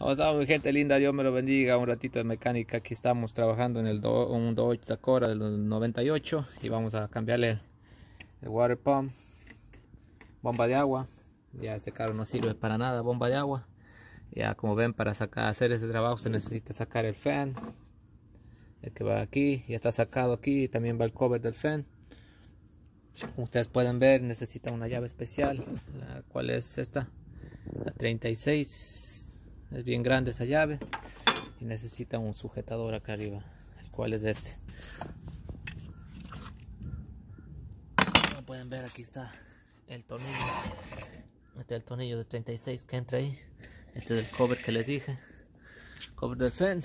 Hola mi gente linda, Dios me lo bendiga, un ratito de mecánica, aquí estamos trabajando en el do, un Dodge Dakota del 98 y vamos a cambiarle el, water pump, bomba de agua, ya ese carro no sirve para nada, bomba de agua, ya como ven para sacar, hacer ese trabajo se necesita sacar el fan, el que va aquí, ya está sacado aquí, también va el cover del fan, ustedes pueden ver necesita una llave especial, la cual es esta, la 36 es bien grande esa llave y necesita un sujetador acá arriba el cual es este. Como pueden ver aquí está el tornillo. Este es el tornillo de 36 que entra ahí. Este es el cover que les dije. Cover del fend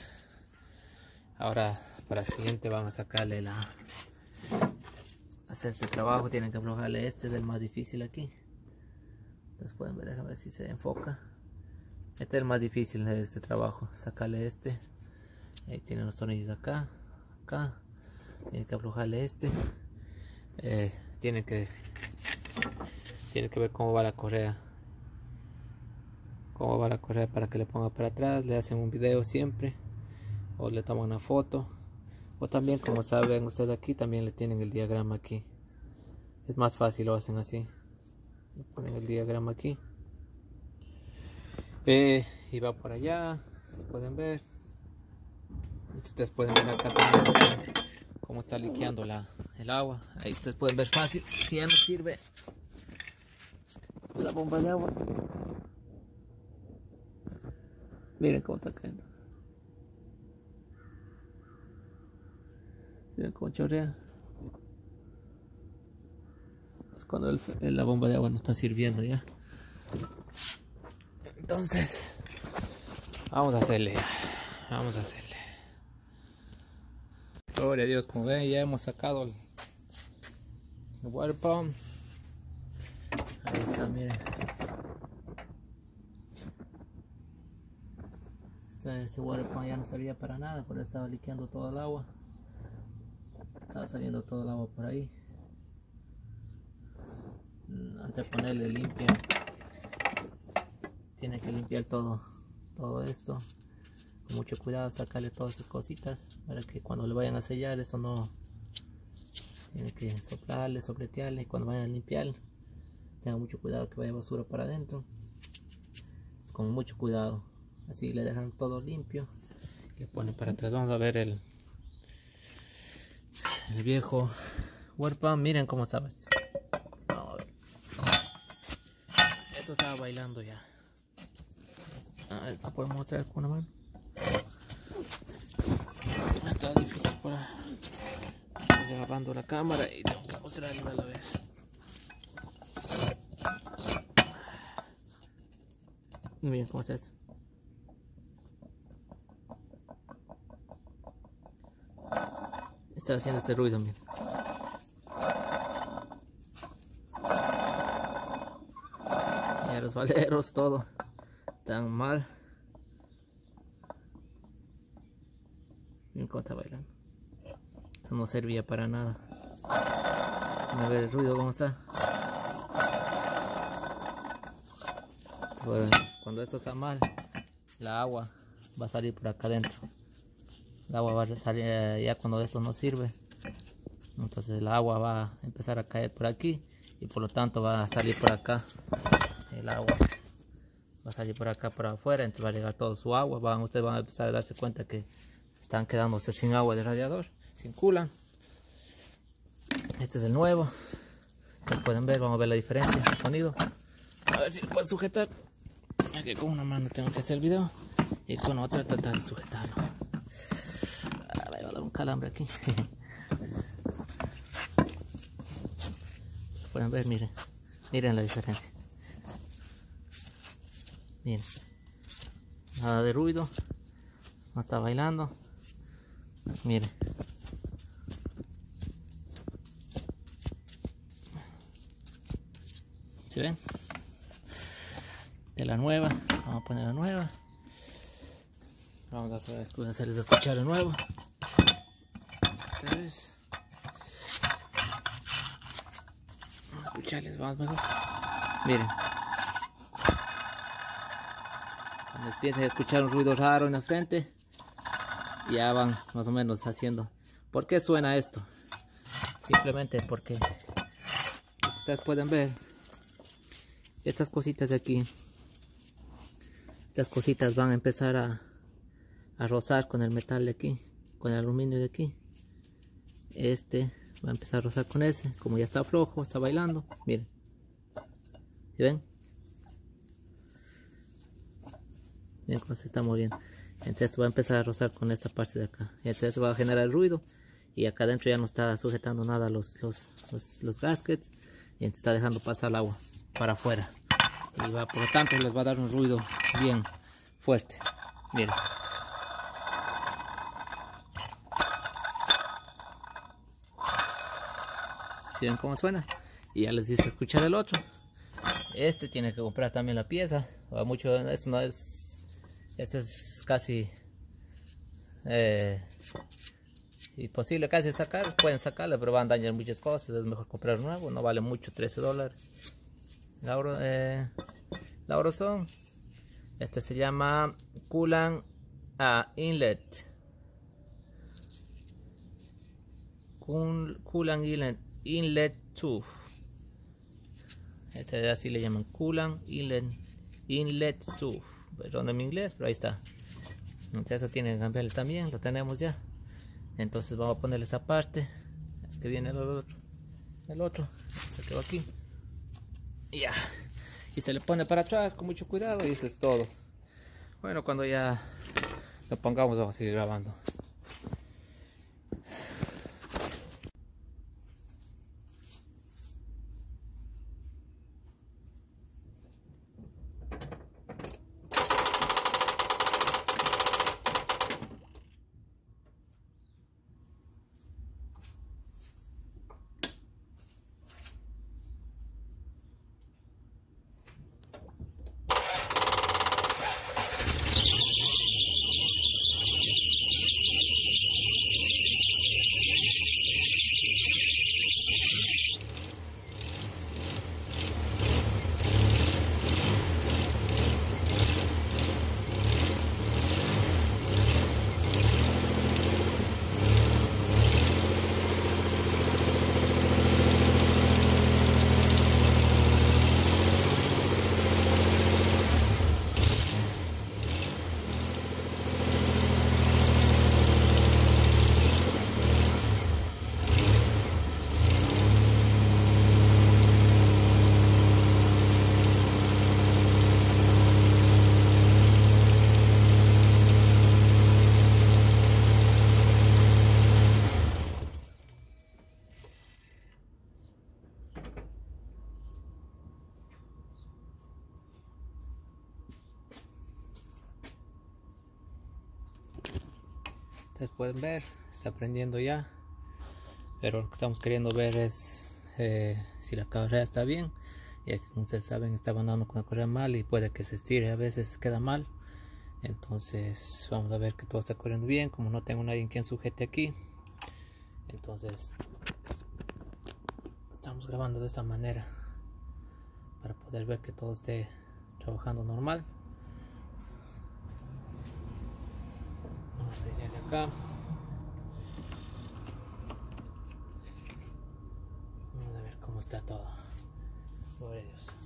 ahora para el siguiente vamos a sacarle la hacer este trabajo. Tienen que aflojarle. Este es el más difícil aquí. Ver, déjame ver si se enfoca este es el más difícil de este trabajo. Sacarle este. Ahí tiene los tornillos acá. Acá. Tiene que aflojarle este. Eh, tiene que. Tiene que ver cómo va la correa. Cómo va la correa para que le ponga para atrás. Le hacen un video siempre. O le toman una foto. O también, como saben ustedes aquí, también le tienen el diagrama aquí. Es más fácil, lo hacen así. ponen el diagrama aquí eh, y va por allá pueden ver. Ustedes pueden ver acá cómo está liqueando la, el agua. Ahí ustedes pueden ver fácil que ya no sirve la bomba de agua. Miren cómo está cayendo. Miren cómo chorrea. Es cuando la bomba de agua no está sirviendo ya entonces, vamos a hacerle. Vamos a hacerle. Gloria a Dios, como ven, ya hemos sacado el, water pump. Ahí está, miren. Este, este water pump ya no servía para nada, porque estaba liqueando todo el agua. Estaba saliendo todo el agua por ahí. Antes de ponerle limpia tiene que limpiar todo todo esto. Con mucho cuidado sacarle todas esas cositas para que cuando le vayan a sellar esto no tiene que soplarle sopletearle cuando vayan a limpiar tengan mucho cuidado que vaya basura para adentro. Con mucho cuidado. Así le dejan todo limpio. Le ponen para atrás. Vamos a ver el el viejo huerpa. Miren cómo estaba esto. Esto estaba bailando ya a ver, ¿la puedo mostrar con una mano? Está difícil para grabando la cámara y tengo que mostrarles a la vez. Miren cómo está esto. Está haciendo este ruido, miren. Y los valeros, todo tan mal. cómo está bailando. Esto no servía para nada. A ver el ruido cómo está. Cuando esto está mal, la agua va a salir por acá adentro. El agua va a salir eh, ya cuando esto no sirve. Entonces el agua va a empezar a caer por aquí y por lo tanto va a salir por acá el agua va a salir por acá para afuera, entonces va a llegar todo su agua, van, ustedes van a empezar a darse cuenta que están quedándose sin agua del radiador, sin culan. Este es el nuevo, como pueden ver, vamos a ver la diferencia, el sonido. A ver si lo puedo sujetar, aquí con una mano tengo que hacer el video y con otra tratar de sujetarlo. Va a dar un calambre aquí. pueden ver, miren, miren la diferencia. Miren. Nada de ruido. No está bailando. Miren. ¿Se ven? De la nueva. Vamos a poner la nueva. Vamos a hacerles escuchar de nuevo. Vamos a escucharles más mejor. Miren. Cuando empiezan a escuchar un ruido raro en la frente, ya van más o menos haciendo. ¿Por qué suena esto? Simplemente porque ustedes pueden ver estas cositas de aquí. Estas cositas van a empezar a, a rozar con el metal de aquí, con el aluminio de aquí. Este va a empezar a rozar con ese, como ya está flojo, está bailando. Miren, ¿Sí ven? Miren cómo se está moviendo. Entonces va a empezar a rozar con esta parte de acá. Entonces va a generar ruido. Y acá adentro ya no está sujetando nada los, los, los, gaskets. Y está dejando pasar el agua para afuera. Y va, por lo tanto les va a dar un ruido bien fuerte. Miren. ¿Sí ven cómo suena? Y ya les dice escuchar el otro. Este tiene que comprar también la pieza. Va mucho, eso no es. Este es casi eh, imposible casi sacar. Pueden sacarlo, pero van a dañar muchas cosas. Es mejor comprar nuevo. No vale mucho, 13 dólares. La, eh, la son. Este se llama Coolant ah, Inlet. Coolant Inlet, inlet Tube. Este así le llaman Coolant Inlet, inlet Tube. Perdón en mi inglés, pero ahí está. Entonces eso tiene que cambiarle también, lo tenemos ya. Entonces vamos a ponerle esta parte. Que viene el otro. El otro. Se quedó aquí. Y ya. Y se le pone para atrás con mucho cuidado y eso es todo. Bueno, cuando ya lo pongamos vamos a seguir grabando. Pueden ver, está prendiendo ya. Pero lo que estamos queriendo ver es eh, si la correa está bien. Y aquí, como ustedes saben, estaba andando con la correa mal y puede que se estire, a veces queda mal. Entonces vamos a ver que todo está corriendo bien. Como no tengo nadie quien sujete aquí. Entonces estamos grabando de esta manera. Para poder ver que todo esté trabajando normal. Vamos a ver cómo está todo. Por ellos.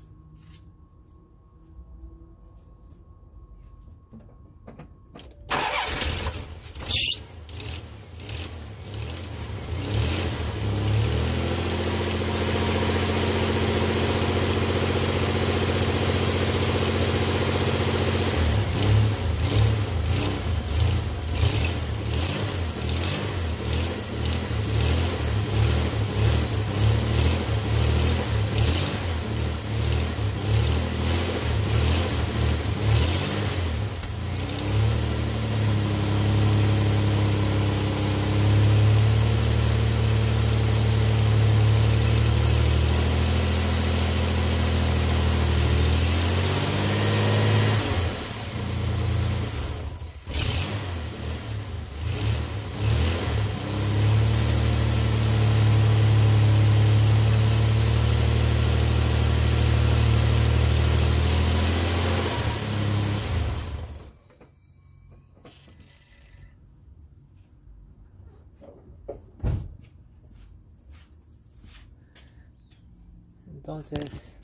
Entonces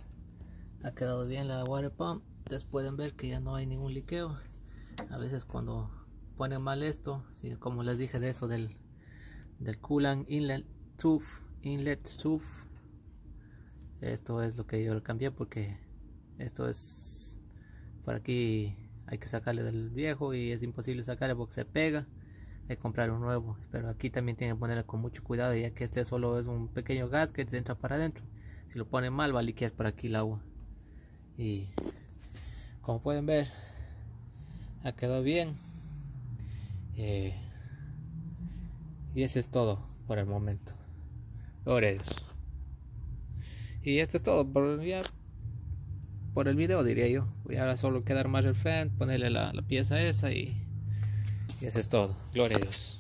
ha quedado bien la water pump. Ustedes pueden ver que ya no hay ningún liqueo. A veces cuando ponen mal esto como les dije de eso del del coolant inlet tube inlet tube. Esto es lo que yo le cambié porque esto es por aquí hay que sacarle del viejo y es imposible sacarle porque se pega. Hay que comprar un nuevo pero aquí también tienen que ponerle con mucho cuidado ya que este solo es un pequeño gas que entra para adentro si lo ponen mal va a liquear por aquí el agua. Y como pueden ver ha quedado bien. Eh, y eso es todo por el momento. Gloria y esto es todo por, ya, por el video diría yo. Voy ahora solo quedar más el fan ponerle la, la pieza esa y, y eso es todo. Gloria a Dios